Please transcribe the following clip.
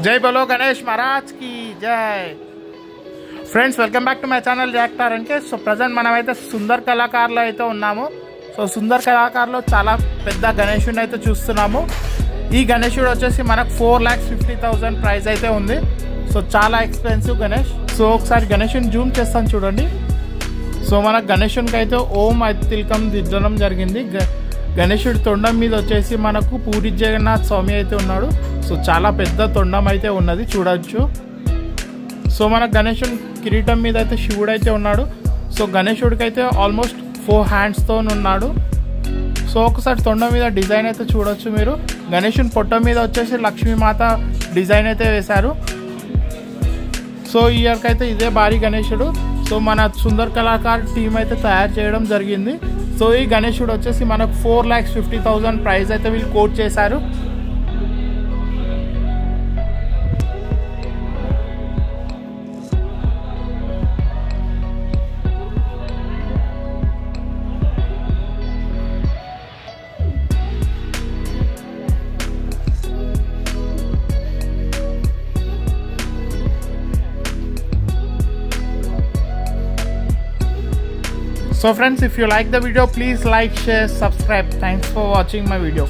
జై బలో గణేష్ మహారాజ్కి జై. Friends welcome back to my channel జాక్టార్ అంటే సో ప్రజెంట్ మనమైతే సుందర్ కళాకారులు అయితే ఉన్నాము. సో సుందర్ కళాకారులు చాలా పెద్ద గణేషుడిని అయితే చూస్తున్నాము. ఈ గణేషుడు వచ్చేసి మనకు four lakhs fifty thousand price అయితే ఉంది. సో చాలా ఎక్స్పెన్సివ్ గణేష్. సో ఒకసారి గణేషుని జూమ్ చేస్తాను చూడండి. సో మన గణేషునికి అయితే ఓం తిలకం దిద్దడం జరిగింది. గ- గణేశుడి తొండం మీద వచ్చేసి మనకు పూరి జగన్నాథ్ స్వామి అయితే ఉన్నాడు. సో చాలా పెద్ద తొండం అయితే ఉన్నది చూడొచ్చు. సో మన గణేశుడి కిరీటం మీద అయితే శివుడు అయితే ఉన్నాడు. సో గణేశుడికి అయితే ఆల్మోస్ట్ ఫోర్ హ్యాండ్స్తో ఉన్నాడు. సో ఒకసారి తొండం మీద డిజైన్ అయితే చూడొచ్చు మీరు. గణేశుని పొట్ట మీద వచ్చేసి లక్ష్మీమాత డిజైన్ అయితే వేశారు. సో ఇయర్కి అయితే ఇదే భారీ గణేశుడు. సో మన సుందర్ కళాకార్ టీం అయితే తయారు చేయడం జరిగింది. సో ఈ గణేషుడు వచ్చేసి మనకు four lakhs fifty thousand price అయితే వీళ్ళు కోట్ చేశారు. So friends, if you like the video, please like, share, subscribe. Thanks for watching my video.